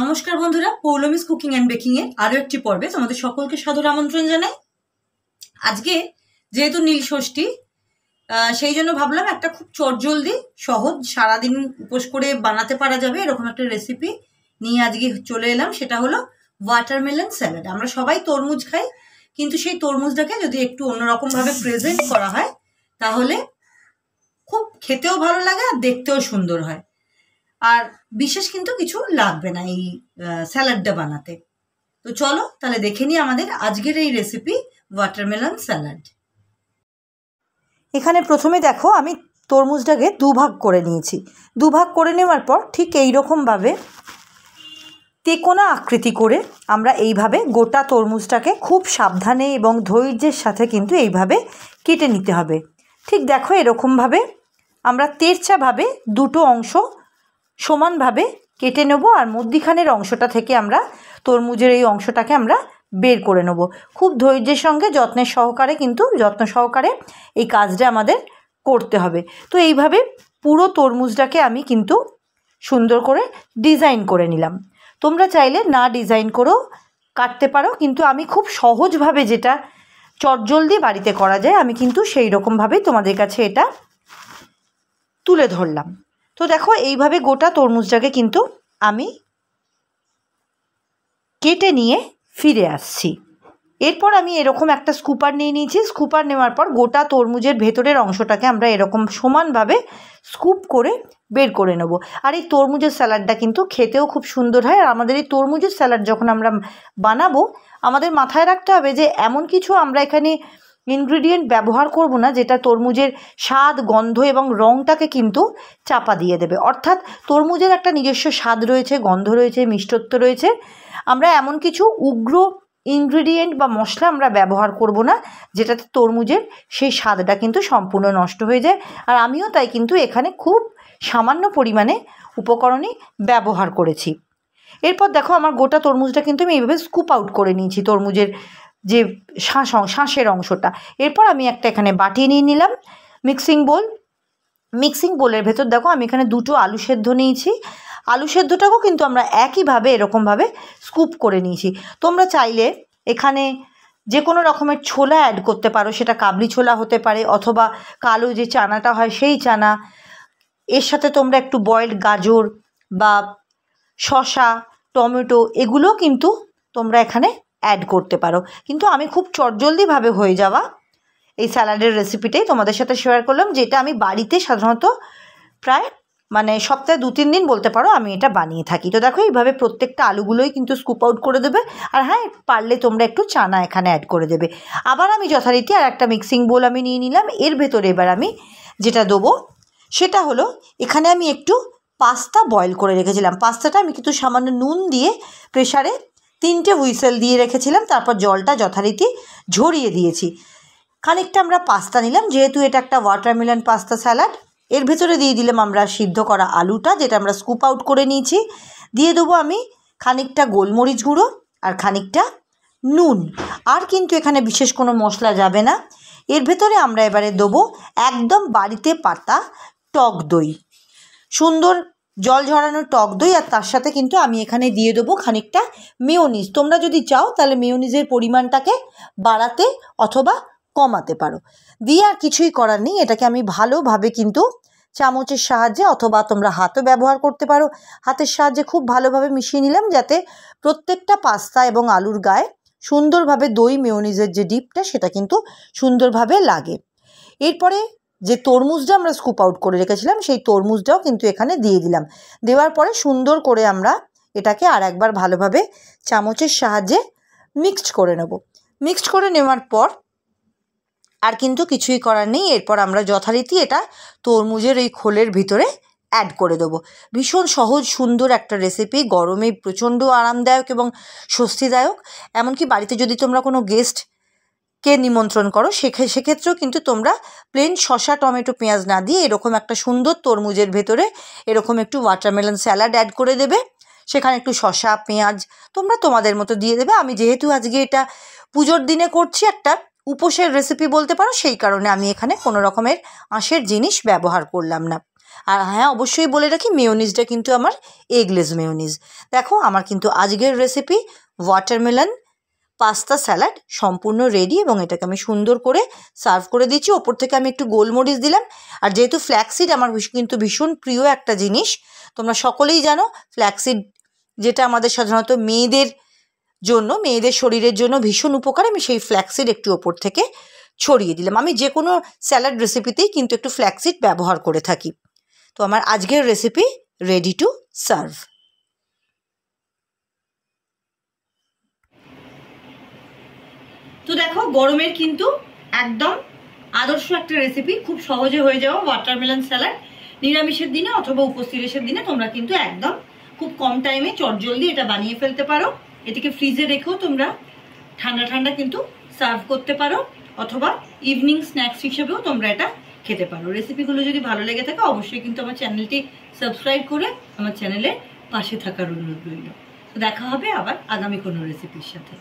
নমস্কার বন্ধুরা পৌলমিস cooking and baking এর আরও একটি পর্বে তোমাদের সকলকে সাদর আমন্ত্রণ জানাই। আজকে যেহেতু নীল ষষ্ঠী সেই জন্য ভাবলাম একটা খুব চটজলদি, সহজ, সারাদিন উপোস করে বানাতে পারা যাবে, এরকম একটা রেসিপি নিয়ে আজকে চলে এলাম। সেটা হলো ওয়াটারমেলন স্যালাড আমরা সবাই তরমুজ খাই, কিন্তু সেই তরমুজটাকে যদি একটু অন্যরকমভাবে প্রেজেন্ট করা হয়, তাহলে খুব খেতেও ভালো লাগে আর দেখতেও সুন্দর হয়। আর বিশেষ কিন্তু কিছু লাগবে না এই স্যালাডটা বানাতে। তো চলো তাহলে দেখে নিই আমাদের আজকের এই রেসিপি ওয়াটারমেলন স্যালাড এখানে প্রথমে দেখো আমি তরমুজটাকে দুভাগ করে নিয়েছি। দুভাগ করে নেওয়ার পর ঠিক এই রকমভাবে তেকোনা আকৃতি করে আমরা এইভাবে গোটা তরমুজটাকে খুব সাবধানে এবং ধৈর্যের সাথে কিন্তু এইভাবে কেটে নিতে হবে। ঠিক দেখো এরকমভাবে আমরা তেরচাভাবে দুটো অংশ সমানভাবে কেটে নেব আর মধ্যিখানের অংশটা থেকে আমরা তরমুজের এই অংশটাকে আমরা বের করে নেব। খুব ধৈর্যের সঙ্গে যত্নের সহকারে কিন্তু যত্ন সহকারে এই কাজটা আমাদের করতে হবে। তো এইভাবে পুরো তরমুজটাকে আমি কিন্তু সুন্দর করে ডিজাইন করে নিলাম। তোমরা চাইলে না ডিজাইন করেও কাটতে পারো, কিন্তু আমি খুব সহজভাবে যেটা চটজলদি বাড়িতে করা যায়, আমি কিন্তু সেই রকমভাবেই তোমাদের কাছে এটা তুলে ধরলাম। তো দেখো, এইভাবে গোটা তরমুজটাকে কিন্তু আমি কেটে নিয়ে ফিরে আসছি। এরপর আমি এরকম একটা স্কুপার নিয়ে নিয়েছি। স্কুপার নেওয়ার পর গোটা তরমুজের ভেতরের অংশটাকে আমরা এরকম সমানভাবে স্কুপ করে বের করে নেব। আর এই তরমুজের স্যালাডটা কিন্তু খেতেও খুব সুন্দর হয়। আর আমাদের এই তরমুজের স্যালাড যখন আমরা বানাবো, আমাদের মাথায় রাখতে হবে যে এমন কিছু আমরা এখানে ইনগ্রিডিয়েন্ট ব্যবহার করব না, যেটা তরমুজের স্বাদ, গন্ধ এবং রঙটাকে কিন্তু চাপা দিয়ে দেবে। অর্থাৎ তরমুজের একটা নিজস্ব স্বাদ রয়েছে, গন্ধ রয়েছে, মিষ্টত্ব রয়েছে। আমরা এমন কিছু উগ্র ইনগ্রিডিয়েন্ট বা মশলা আমরা ব্যবহার করব না, যেটাতে তরমুজের সেই স্বাদটা কিন্তু সম্পূর্ণ নষ্ট হয়ে যায়। আর আমিও তাই কিন্তু এখানে খুব সামান্য পরিমাণে উপকরণই ব্যবহার করেছি। এরপর দেখো আমার গোটা তরমুজটা কিন্তু আমি এইভাবে স্কুপ আউট করে নিয়েছি তরমুজের যে শাঁস শাঁসের অংশটা। এরপর আমি একটা এখানে বাটি নিয়ে নিলাম মিক্সিং বোল মিক্সিং বোলের ভেতর দেখো, আমি এখানে দুটো আলু সেদ্ধ নিয়েছি। আলু সেদ্ধটাকেও কিন্তু আমরা একইভাবে, এরকমভাবে স্কুপ করে নিয়েছি। তোমরা চাইলে এখানে যে কোনো রকমের ছোলা অ্যাড করতে পারো, সেটা কাবলি ছোলা হতে পারে, অথবা কালো যে চানাটা হয় সেই চানা। এর সাথে তোমরা একটু বয়েলড গাজর বা শশা টমেটো এগুলো কিন্তু তোমরা এখানে অ্যাড করতে পারো। কিন্তু আমি খুব চটজলদিভাবে হয়ে যাওয়া এই স্যালাডের রেসিপিটাই তোমাদের সাথে শেয়ার করলাম, যেটা আমি বাড়িতে সাধারণত প্রায় মানে সপ্তাহে দু, তিন দিন বলতে পারো আমি এটা বানিয়ে থাকি। তো দেখো এইভাবে প্রত্যেকটা আলুগুলোই কিন্তু স্কুপ আউট করে দেবে আর হ্যাঁ পারলে তোমরা একটু চানা এখানে অ্যাড করে দেবে। আবার আমি যথারীতি আর একটা মিক্সিং বোল আমি নিয়ে নিলাম। এর ভেতরে এবার আমি যেটা দেবো সেটা হলো এখানে আমি একটু পাস্তা বয়েল করে রেখেছিলাম। পাস্তাটা আমি কিন্তু সামান্য নুন দিয়ে প্রেশারে তিনটে হুইসেল দিয়ে রেখেছিলাম, তারপর জলটা যথারীতি ঝরিয়ে দিয়েছি। খানিকটা আমরা পাস্তা নিলাম, যেহেতু এটা একটা ওয়াটারমেলন পাস্তা স্যালাড এর ভেতরে দিয়ে দিলাম আমরা সিদ্ধ করা আলুটা, যেটা আমরা স্কুপ আউট করে নিয়েছি। দিয়ে দেবো আমি খানিকটা গোলমরিচ গুঁড়ো আর খানিকটা নুন। আর কিন্তু এখানে বিশেষ কোনো মশলা যাবে না। এর ভেতরে আমরা এবারে দেবো একদম বাড়িতে পাতা টক দই। সুন্দর জল ঝরানো টক দই আর তার সাথে কিন্তু আমি এখানে দিয়ে দেবো খানিকটা মেয়োনিজ। তোমরা যদি চাও তাহলে মেয়োনিজের পরিমাণটাকে বাড়াতে অথবা কমাতে পারো। দিয়ে আর কিছুই করার নেই। এটাকে আমি ভালোভাবে কিন্তু চামচের সাহায্যে অথবা তোমরা হাতও ব্যবহার করতে পারো। হাতের সাহায্যে খুব ভালোভাবে মিশিয়ে নিলাম যাতে প্রত্যেকটা পাস্তা এবং আলুর গায়ে সুন্দরভাবে দই মেয়োনিজের যে ডিপটা সেটা কিন্তু সুন্দরভাবে লাগে। এরপরে যে তরমুজটা আমরা স্কুপ আউট করে রেখেছিলাম, সেই তরমুজটাও কিন্তু এখানে দিয়ে দিলাম। দেওয়ার পরে সুন্দর করে আমরা এটাকে আর একবার ভালোভাবে চামচের সাহায্যে মিক্সড করে নেব। মিক্সড করে নেওয়ার পর আর কিন্তু কিছুই করার নেই, এরপর আমরা যথারীতি এটা তরমুজের এই খোলের ভিতরে অ্যাড করে দেবো। ভীষণ সহজ, সুন্দর একটা রেসিপি গরমে প্রচণ্ড আরামদায়ক এবং স্বস্তিদায়ক। এমনকি বাড়িতে যদি তোমরা কোনো গেস্টকে নিমন্ত্রণ করো? সেক্ষে সেক্ষেত্রেও কিন্তু তোমরা প্লেন শশা টমেটো, পেঁয়াজ না দিয়ে এরকম একটা সুন্দর তরমুজের ভেতরে এরকম একটু ওয়াটারমেলন স্যালাড অ্যাড করে দেবে। সেখানে একটু শশা পেঁয়াজ তোমরা তোমাদের মতো দিয়ে দেবে। আমি যেহেতু আজকে এটা পুজোর দিনে করছি একটা উপোসের রেসিপি বলতে পারো, সেই কারণে আমি এখানে কোনো রকমের আঁশের জিনিস ব্যবহার করলাম না। আর হ্যাঁ অবশ্যই বলে রাখি মেয়োনিজটা কিন্তু আমার এগলেস মেয়োনিজ দেখো, আমার কিন্তু আজকের রেসিপি ওয়াটারমেলন পাস্তা স্যালাড সম্পূর্ণ রেডি এবং এটাকে আমি সুন্দর করে সার্ভ করে দিচ্ছি। ওপর থেকে আমি একটু গোলমরিচ দিলাম। আর যেহেতু ফ্ল্যাক্সিড আমার কিন্তু ভীষণ প্রিয় একটা জিনিস, তোমরা সকলেই জানো ফ্ল্যাক্সিড যেটা আমাদের সাধারণত মেয়েদের জন্য, মেয়েদের শরীরের জন্য ভীষণ উপকার। আমি সেই ফ্ল্যাক্সিড একটু ওপর থেকে ছড়িয়ে দিলাম। আমি যে কোনো স্যালাড রেসিপিতেই কিন্তু একটু ফ্ল্যাক্সিড ব্যবহার করে থাকি। তো আমার আজকের রেসিপি রেডি টু সার্ভ তো দেখো, গরমের কিন্তু একদম আদর্শ একটা রেসিপি খুব সহজে হয়ে যাওয়া ওয়াটারমেলন স্যালাড নিরামিষের দিনে অথবা উপস্থিতের দিনে তোমরা কিন্তু একদম খুব কম টাইমে চটজলদি এটা বানিয়ে ফেলতে পারো। এটিকে ফ্রিজে রেখেও তোমরা ঠান্ডা ঠান্ডা কিন্তু সার্ভ করতে পারো, অথবা ইভিনিং স্ন্যাক্স হিসেবেও তোমরা এটা খেতে পারো। রেসিপিগুলো যদি ভালো লেগে থাকে, অবশ্যই কিন্তু আমার চ্যানেলটি সাবস্ক্রাইব করে আমার চ্যানেলের পাশে থাকার অনুরোধ রইল। দেখা হবে আবার আগামী কোনো রেসিপির সাথে।